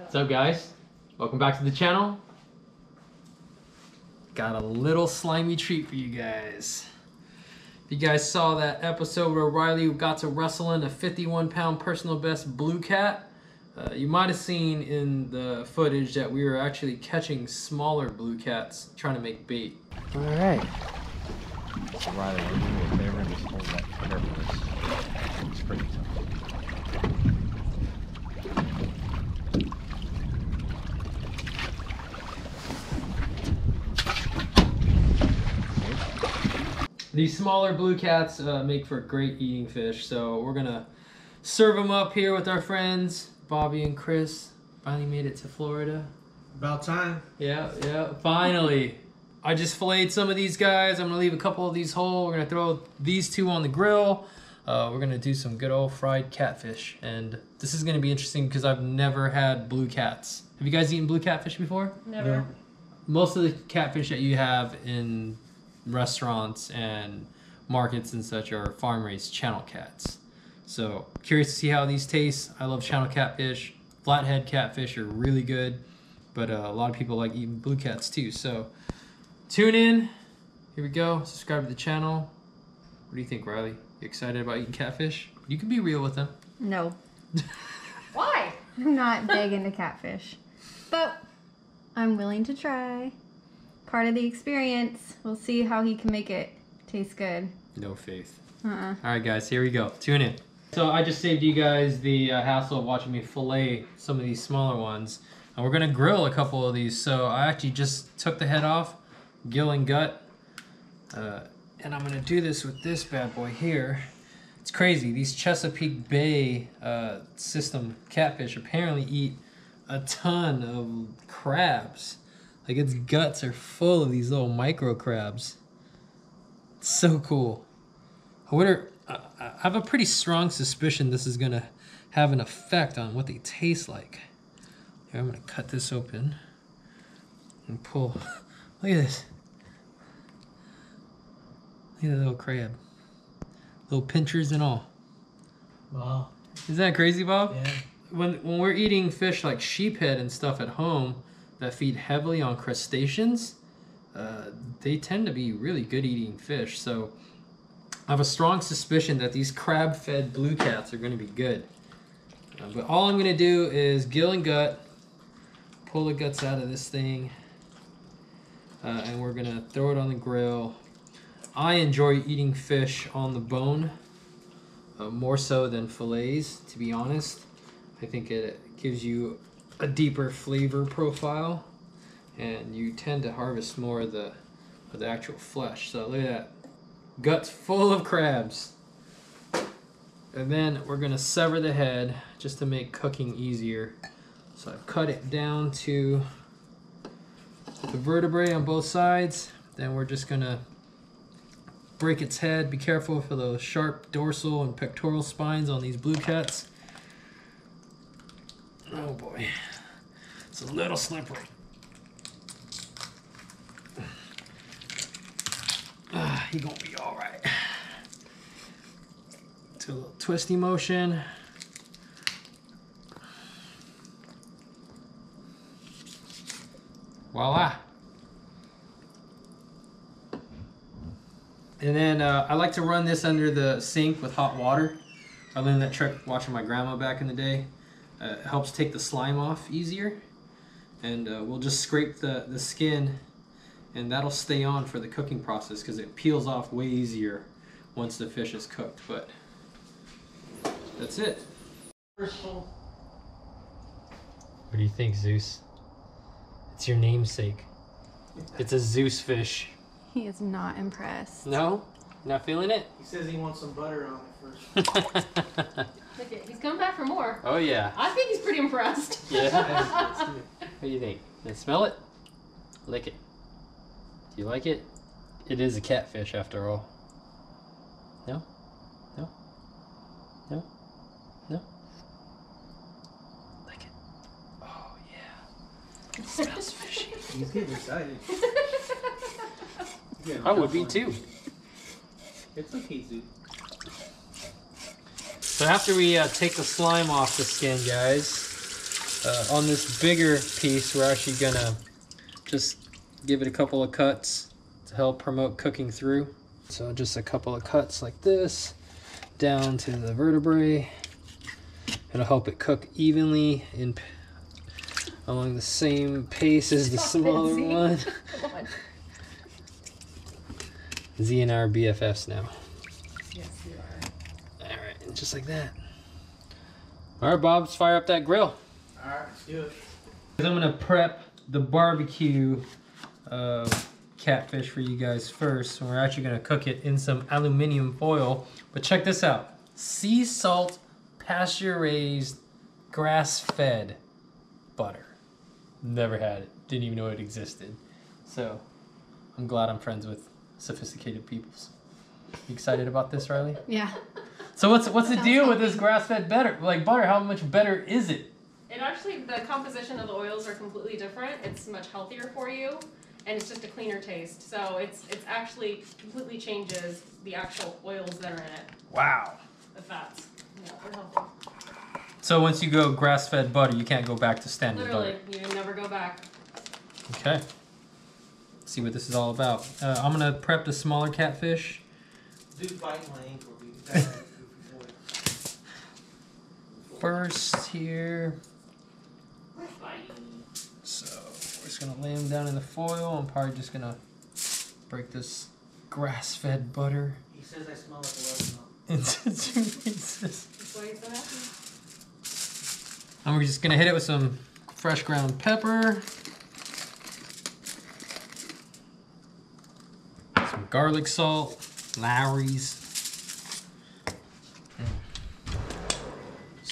What's up guys? Welcome back to the channel. Got a little slimy treat for you guys. If you guys saw that episode where Riley got to wrestle in a 51 pound personal best blue cat, uh, you might have seen in the footage that we were actually catching smaller blue cats trying to make bait. All right. So Riley, we'll do me a favor and just hold that cutter for us. It's pretty These smaller blue cats uh, make for great eating fish, so we're gonna serve them up here with our friends, Bobby and Chris. Finally made it to Florida. About time. Yeah, yeah, finally. I just filleted some of these guys. I'm gonna leave a couple of these whole. We're gonna throw these two on the grill. Uh, we're gonna do some good old fried catfish. And this is gonna be interesting because I've never had blue cats. Have you guys eaten blue catfish before? Never. most of the catfish that you have in restaurants and markets and such are farm raised channel cats. So curious to see how these taste. I love channel catfish. Flathead catfish are really good, but uh, a lot of people like eating blue cats too. So tune in. Here we go. Subscribe to the channel. What do you think, Riley? You excited about eating catfish? You can be real with them. No. Why? I'm not big into catfish, but I'm willing to try. Part of the experience. We'll see how he can make it taste good. No faith. Uh-uh. All right, guys, here we go. Tune in. So I just saved you guys the uh, hassle of watching me fillet some of these smaller ones. And we're gonna grill a couple of these. So I actually just took the head off, gill and gut. Uh, and I'm gonna do this with this bad boy here. It's crazy. These Chesapeake Bay uh, system catfish apparently eat a ton of crabs. Like its guts are full of these little micro crabs. It's so cool. I wonder. I I have a pretty strong suspicion this is gonna have an effect on what they taste like. Here, I'm gonna cut this open and pull. Look at this. Look at that little crab. Little pinchers and all. Wow. Isn't that crazy, Bob? Yeah. When when we're eating fish like sheephead and stuff at home that feed heavily on crustaceans, uh, they tend to be really good eating fish. So I have a strong suspicion that these crab-fed blue cats are going to be good. Uh, but all I'm going to do is gill and gut, pull the guts out of this thing, uh, and we're going to throw it on the grill. I enjoy eating fish on the bone uh, more so than fillets, to be honest. I think it gives you a deeper flavor profile, and you tend to harvest more of the of the actual flesh. So look at that, guts full of crabs. And then we're gonna sever the head just to make cooking easier. So I've cut it down to the vertebrae on both sides. Then we're just gonna break its head. Be careful for those sharp dorsal and pectoral spines on these blue cats. Oh boy, it's a little slippery. Ah, he gonna be all right. Do a little twisty motion. Voila. And then uh, I like to run this under the sink with hot water. I learned that trick watching my grandma back in the day. Uh, it helps take the slime off easier. And uh, we'll just scrape the, the skin and that'll stay on for the cooking process because it peels off way easier once the fish is cooked. But that's it. What do you think, Zeus? It's your namesake. It's a Zeus fish. He is not impressed. No? Not feeling it? He says he wants some butter on it first. Look at, he's coming back for more. oh yeah. I think he's pretty impressed. Yeah. what do you think? Can I smell it? Lick it. Do you like it? It is a catfish after all. No? No? No? No? Lick it. Oh yeah. It smells fishy. He's getting excited. He's getting I would be too. It's okay, Zoo. So after we uh, take the slime off the skin, guys, Uh, on this bigger piece, we're actually gonna just give it a couple of cuts to help promote cooking through. So just a couple of cuts like this down to the vertebrae. It'll help it cook evenly in along the same pace as the smaller Z. one. Z and I are BFFs now. Yes, you are. All right, and just like that. All right, Bob, let's fire up that grill. Alright, let's do it. I'm gonna prep the barbecue uh, catfish for you guys first. We're actually gonna cook it in some aluminum foil. But check this out: sea salt, pasture raised, grass fed butter. Never had it. Didn't even know it existed. So I'm glad I'm friends with sophisticated peoples. You excited about this, Riley? Yeah. So what's what's the Sounds deal with this grass fed butter? Like butter, how much better is it? It actually, the composition of the oils are completely different. It's much healthier for you, and it's just a cleaner taste. So it's it's actually completely changes the actual oils that are in it, Wow. the fats. Yeah, they're healthy. So once you go grass fed butter, you can't go back to standard Literally, you never go back. Okay. Let's see what this is all about. Uh, I'm gonna prep the smaller catfish. Dude biting my ankle, dude. That's a goofy boy. First here. So we're just gonna lay them down in the foil. I'm probably just gonna break this grass fed butter He says I smell like a watermelon. into two pieces. That's why he's so happy. And we're just gonna hit it with some fresh ground pepper. Some garlic salt, Lawry's.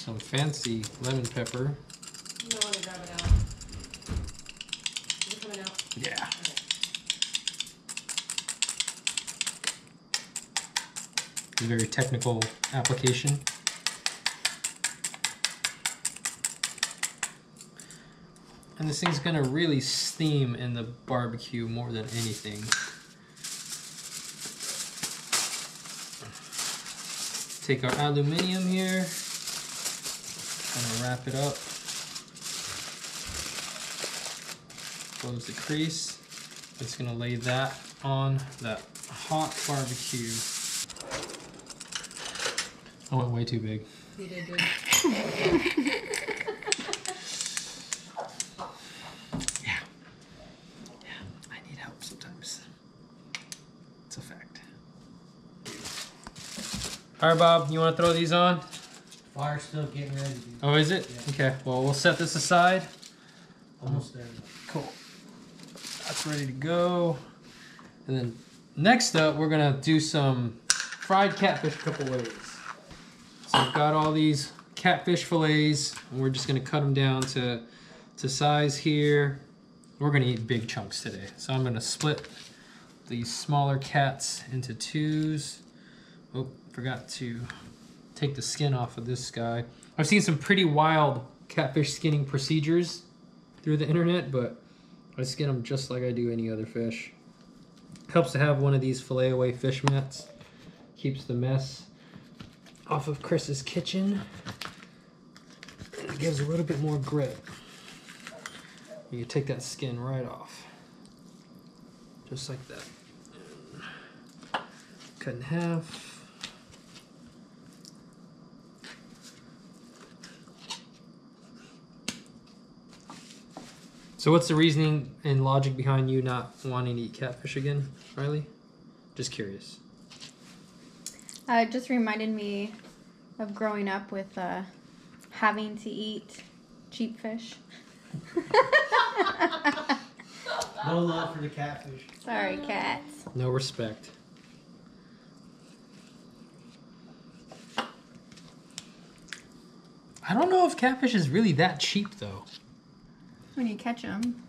Some fancy lemon pepper. You want to grab it out. Is it coming out? Yeah. Okay. It's a very technical application. And this thing's gonna really steam in the barbecue more than anything. Take our aluminium here. Gonna wrap it up. Close the crease. Just gonna lay that on that hot barbecue. I went way too big. You did good. Yeah. Yeah. I need help sometimes. It's a fact. All right, Bob. You want to throw these on? Fire's still getting ready. Oh, is it? Yeah. Okay. Well, we'll set this aside. Almost there. Cool. That's ready to go. And then next up, we're gonna do some fried catfish a couple ways. So I've got all these catfish fillets, and we're just gonna cut them down to to size here. We're gonna eat big chunks today, so I'm gonna split these smaller cats into twos. Oh, forgot to take the skin off of this guy. I've seen some pretty wild catfish skinning procedures through the internet, but I skin them just like I do any other fish. Helps to have one of these fillet away fish mats. Keeps the mess off of Chris's kitchen. It gives a little bit more grip. You take that skin right off. Just like that. Cut in half. So what's the reasoning and logic behind you not wanting to eat catfish again, Riley? Just curious. Uh, it just reminded me of growing up with uh, having to eat cheap fish. No love for the catfish. Sorry, cats. No respect. I don't know if catfish is really that cheap though. When you catch them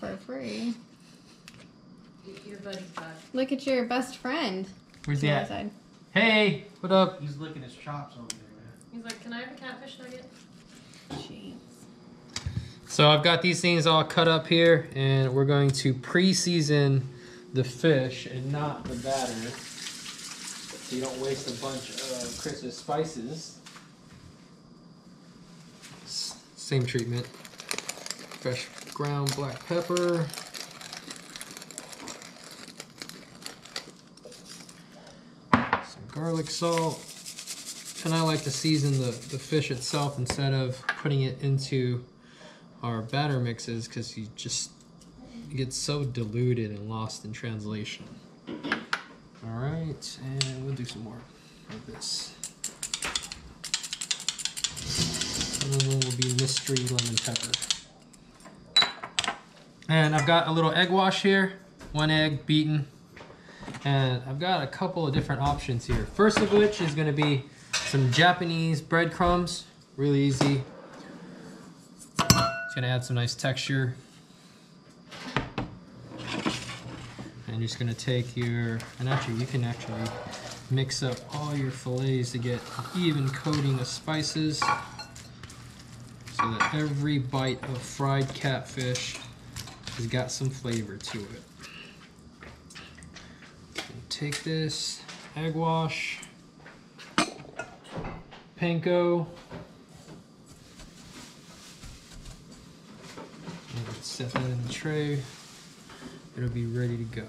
for free. Your buddy's back. Look at your best friend. Where's he at? other side. Hey, what up? He's licking his chops over there, man. He's like, can I have a catfish nugget? Jeez. So I've got these things all cut up here, and we're going to pre-season the fish and not the batter, so you don't waste a bunch of Chris's spices. Same treatment. Fresh ground black pepper. Some garlic salt. And I like to season the, the fish itself instead of putting it into our batter mixes because you just it gets so diluted and lost in translation. All right, and we'll do some more of this. And then will be mystery lemon pepper. And I've got a little egg wash here, one egg beaten. And I've got a couple of different options here. First of which is gonna be some Japanese breadcrumbs, really easy. It's gonna add some nice texture. And you're just gonna take your, and actually you can actually mix up all your fillets to get even coating of spices that every bite of fried catfish has got some flavor to it. Take this egg wash, panko, set that in the tray. It'll be ready to go.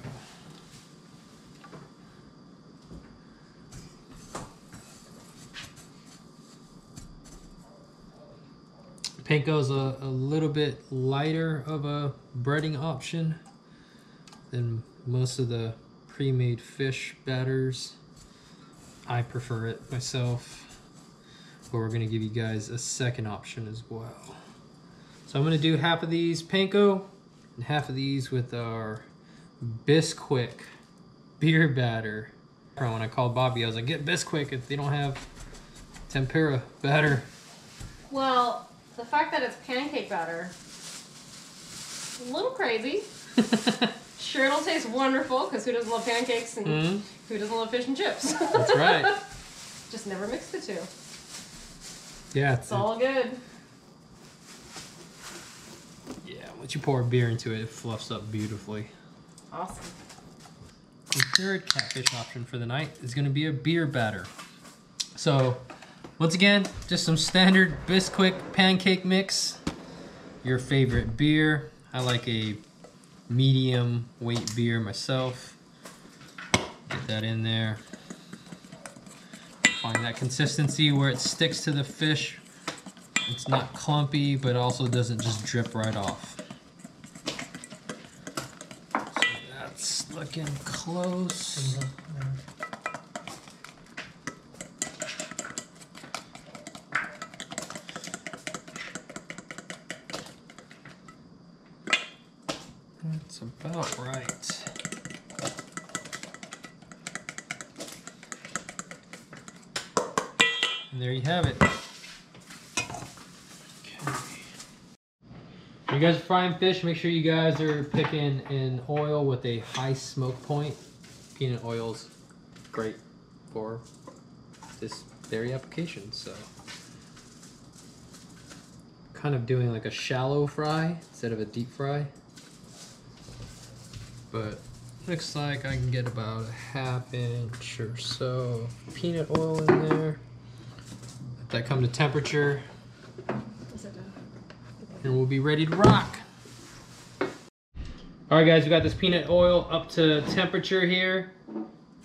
Panko is a, a little bit lighter of a breading option than most of the pre-made fish batters. I prefer it myself, but we're gonna give you guys a second option as well. So I'm gonna do half of these panko and half of these with our Bisquick beer batter. When I called Bobby, I was like, get Bisquick if they don't have tempura batter. Well, the fact that it's pancake batter, a little crazy. Sure, it'll taste wonderful because who doesn't love pancakes and Mhm. who doesn't love fish and chips? That's right. Just never mix the two. Yeah, It's all good. Yeah, once you pour beer into it, it fluffs up beautifully. Awesome. The third catfish option for the night is going to be a beer batter. So, once again, just some standard Bisquick pancake mix. Your favorite beer. I like a medium weight beer myself. Get that in there. Find that consistency where it sticks to the fish. It's not clumpy, but also doesn't just drip right off. So that's looking close. Mm-hmm. That's about right. And there you have it. Okay. When you guys are frying fish, make sure you guys are picking an oil with a high smoke point. Peanut oil's great for this dairy application, so kind of doing like a shallow fry instead of a deep fry. But looks like I can get about a half inch or so peanut oil in there. That come to temperature and we'll be ready to rock. All right, guys, we got this peanut oil up to temperature here.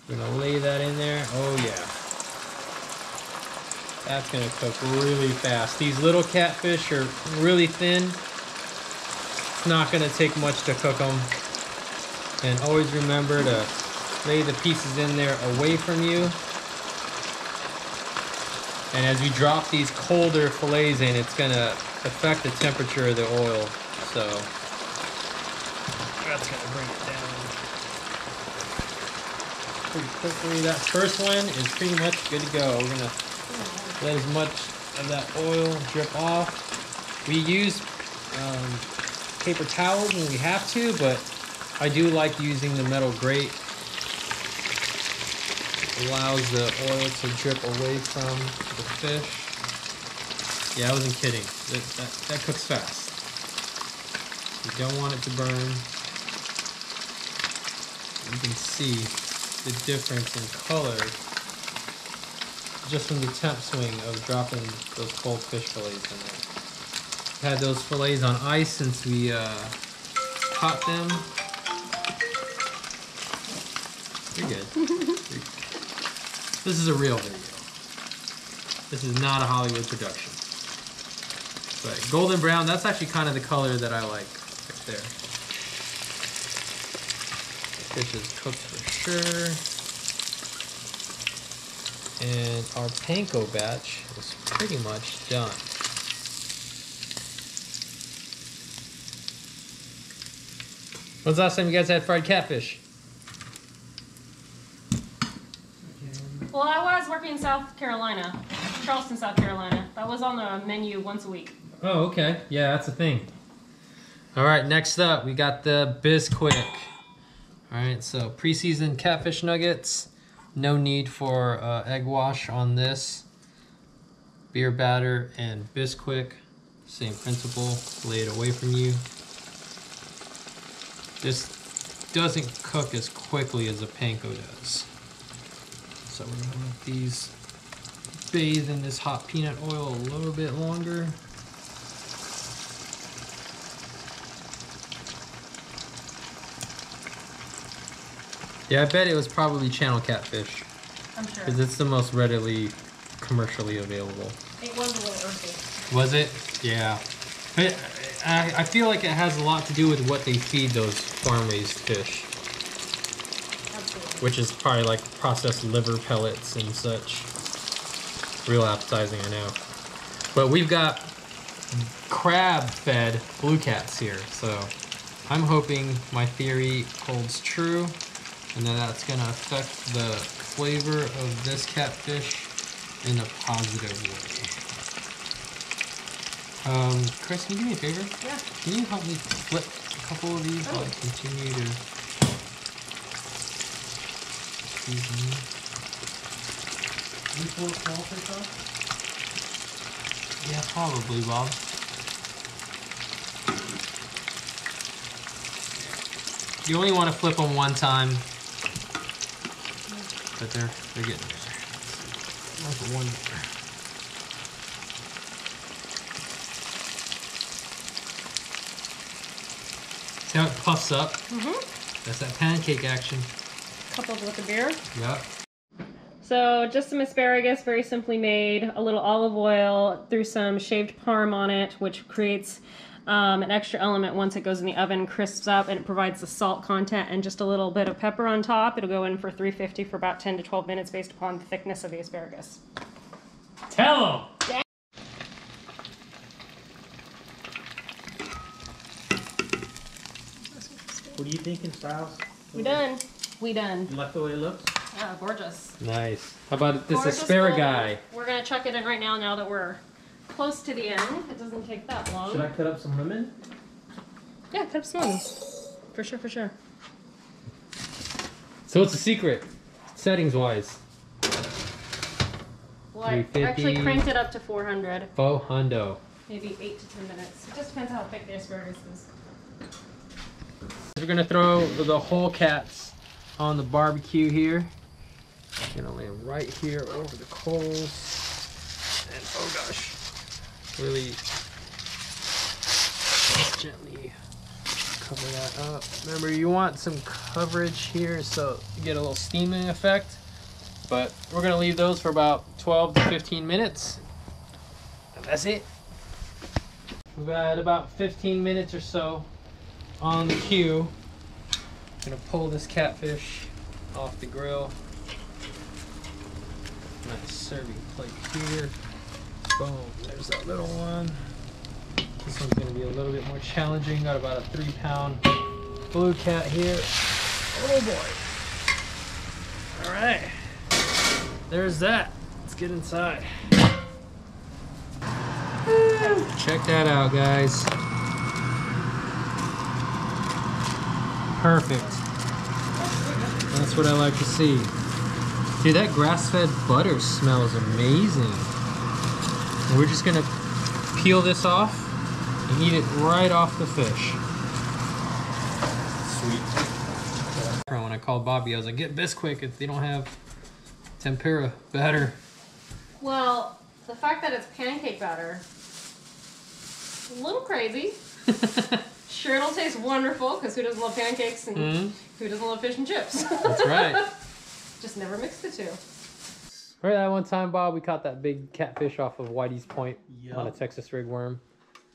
We're gonna lay that in there. Oh yeah. That's gonna cook really fast. These little catfish are really thin. It's not gonna take much to cook them. And always remember to lay the pieces in there away from you. And as you drop these colder fillets in, it's gonna affect the temperature of the oil. So that's gonna bring it down pretty quickly. That first one is pretty much good to go. We're gonna let as much of that oil drip off. We use um, paper towels when we have to, but I do like using the metal grate. Allows the oil to drip away from the fish. Yeah, I wasn't kidding. That, that, that cooks fast. You don't want it to burn. You can see the difference in color just from the temp swing of dropping those cold fish fillets in there. Had those fillets on ice since we uh, caught them. You're good. This is a real video. This is not a Hollywood production. But golden brown, that's actually kind of the color that I like right there. Fish is cooked for sure. And our panko batch is pretty much done. When's the last time you guys had fried catfish? Well, I was working in South Carolina, Charleston, South Carolina. That was on the menu once a week. Oh, okay. Yeah, that's a thing. All right, next up, we got the Bisquick. All right, so preseasoned catfish nuggets. No need for uh, egg wash on this. Beer batter and Bisquick. Same principle. Lay it away from you. This doesn't cook as quickly as a panko does. So we're gonna let these bathe in this hot peanut oil a little bit longer. Yeah, I bet it was probably channel catfish I'm sure. because it's the most readily commercially available. It was a little earthy. Was it? Yeah. But uh, I, I feel like it has a lot to do with what they feed those farm raised fish. Which is probably like processed liver pellets and such. Real appetizing, I know. But we've got crab fed blue cats here, so I'm hoping my theory holds true and that that's going to affect the flavor of this catfish in a positive way. Um, Chris, can you do me a favor? Yeah. Can you help me flip a couple of these while I continue to season? We pull a small fish off? Yeah, probably, Bob. You only want to flip them one time, but they're they're getting there. There's one there. See how it puffs up? Mm-hmm. That's that pancake action. Coupled with the beer. Yep. So just some asparagus, very simply made. A little olive oil, threw some shaved parm on it, which creates um, an extra element once it goes in the oven, crisps up, and it provides the salt content and just a little bit of pepper on top. It'll go in for 350 for about 10 to 12 minutes based upon the thickness of the asparagus. Tell them. What are you thinking, Styles? We're done. We done. You like the way it looks? Yeah, gorgeous. Nice. How about this Gorgeous asparagus? golden. We're gonna chuck it in right now. Now that we're close to the end, it doesn't take that long. Should I cut up some lemon? Yeah, cut up some lemons. For sure, for sure. So what's the secret? Settings wise. Well, I actually cranked it up to 400, Faux hundo. maybe 8 to 10 minutes. It just depends how thick the asparagus is. We're gonna throw the whole cats on the barbecue here. Gonna them right here over the coals. And oh gosh, really gently cover that up. Remember, you want some coverage here so you get a little steaming effect. But we're gonna leave those for about 12 to 15 minutes. And that's it. We've got about 15 minutes or so on the queue. Gonna pull this catfish off the grill. Nice serving plate here. Boom, there's that little one. This one's gonna be a little bit more challenging. Got about a three pound blue cat here. Oh boy. All right. There's that. Let's get inside. Check that out, guys. Perfect. That's what I like to see. Dude, that grass-fed butter smells amazing. And we're just gonna peel this off and eat it right off the fish. Sweet. When I called Bobby, I was like, get Bisquick if they don't have tempura batter. Well, the fact that it's pancake batter a little crazy. Sure, it'll taste wonderful because who doesn't love pancakes and Mhm. who doesn't love fish and chips? That's right. Just never mix the two. Remember that one time, Bob? We caught that big catfish off of Whitey's Point on a Texas rig worm,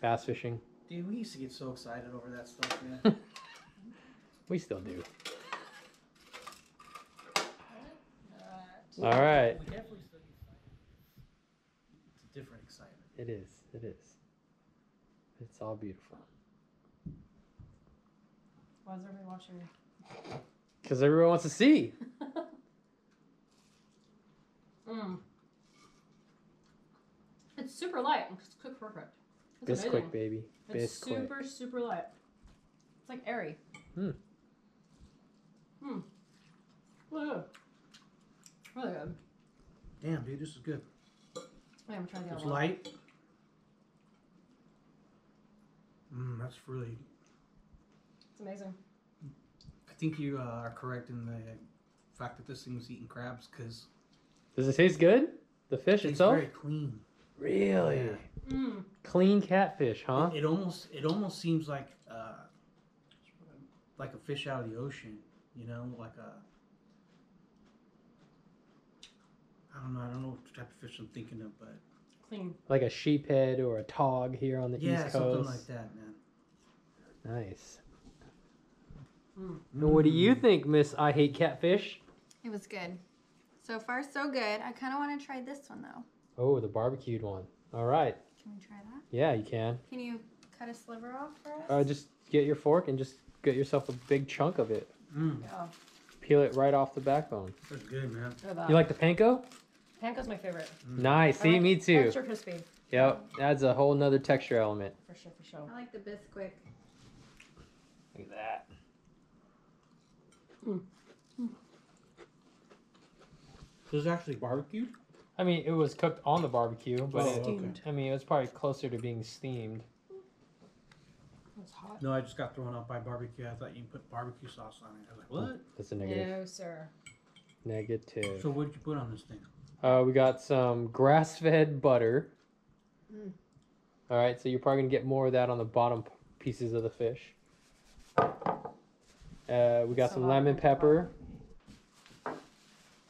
bass fishing. Dude, we used to get so excited over that stuff, man. We still do. All right. We definitely still get excited. It's a different excitement. It is. It is. It's all beautiful. Why is everybody watching me? Because everyone wants to see. Mm. It's super light. It's cooked perfect. It's Bisquick, amazing. baby. It's super, super light. It's like airy. Hmm. Hmm. Really good. Really good. Damn, dude, this is good. Wait, I'm trying the It's other one. light. Mmm, that's really. It's amazing. I think you uh, are correct in the fact that this thing was eating crabs because Does it taste good? The fish it's itself? very clean. Really? Yeah. Mm. Clean catfish, huh? It, it almost it almost seems like uh, like a fish out of the ocean. You know, like a. I don't know. I don't know what type of fish I'm thinking of, but Clean. Like a sheephead or a tog here on the east. coast. yeah, something Coast. like that, man. Nice. Mm. And what do you think, Miss I Hate Catfish? It was good. So far, so good. I kind of want to try this one though. Oh, the barbecued one. All right. Can we try that? Yeah, you can. Can you cut a sliver off for us? Uh, just get your fork and just get yourself a big chunk of it. Mm, Yeah. Peel it right off the backbone. that's good, man. That. You like the panko? Panko's my favorite. Nice. See, like me too. Extra crispy. Yep. Adds a whole nother texture element. For sure, for sure. I like the Bisquick. Look at that. This is actually barbecued. I mean, it was cooked on the barbecue, but Oh, it, okay. I mean, it was probably closer to being steamed. It's hot. No, I just got thrown off by barbecue. I thought you put barbecue sauce on it. I was like, what? That's a negative. No, sir. Negative. So what did you put on this thing? Uh, we got some grass-fed butter. Mm. All right, so you're probably gonna get more of that on the bottom pieces of the fish. Uh, we got So some lemon of pepper,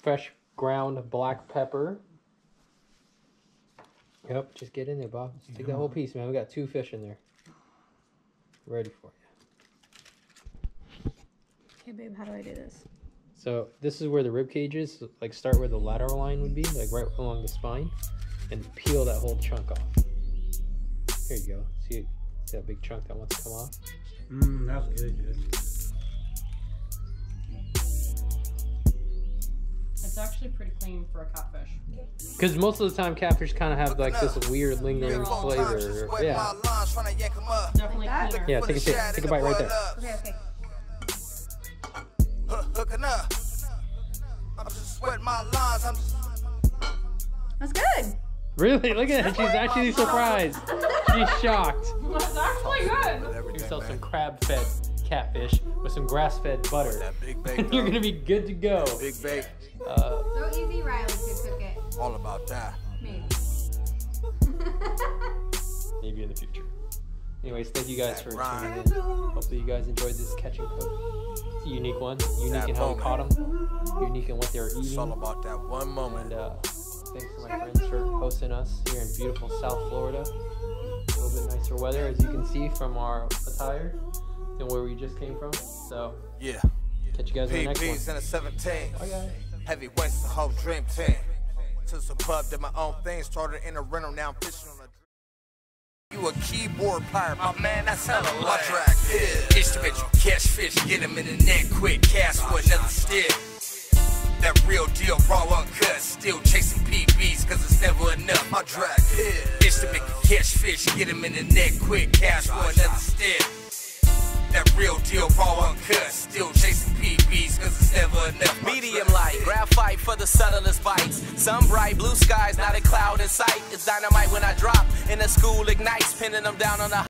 fresh ground black pepper. Yep, just get in there, Bob. Just take that whole piece, man. We got two fish in there. Ready for you. Okay, babe, how do I do this? So this is where the rib cage is. So, like start where the lateral line would be, like right along the spine, and peel that whole chunk off. Here you go. See, see that big chunk that wants to come off? Mmm, that's good, dude. It's actually pretty clean for a catfish. Because most of the time catfish kind of have like this weird lingering Yeah. flavor. Yeah. Definitely that? cleaner. Yeah, take a take, take a bite right there. Okay, okay. Hooking up. I'm just sweating my lines. I'm just That's good. Really? Look at it. She's actually surprised. She's shocked. It's actually good. Give yourself some crab-fed catfish with some grass-fed butter, That big bake, you're gonna be good to go. Big bake, Uh, So easy, Riley could cook it. all about that. Maybe. maybe in the future. Anyways, thank you guys for tuning in. Hopefully you guys enjoyed this catch and cook. It's a unique one. Unique That in how we caught them. Unique in what they were It's eating. all about that one moment. And uh, thanks to my friends for hosting us here in beautiful South Florida. A little bit nicer weather, as you can see from our attire than where we just came from. So, Yeah. catch you guys on the next one. PP's in a 17. Bye, guys. Heavyweights, the whole dream team. To some pub, did my own thing. Started in a rental, now I'm fishing on a you a keyboard player, my man, that's hella My track is Itch to bet you catch fish, get him in the net quick, cast for another stick. That real deal, raw uncut, still chasing PBs, cause it's never enough. My track is Itch to make you catch fish, get him in the net quick, cash for another stick. That real deal, raw uncut, still chasing PBs, cause it's never enough. Medium light, graphite for the subtlest bites. Some bright blue skies, not a cloud in sight. It's dynamite when I drop, and the school ignites, pinning them down on the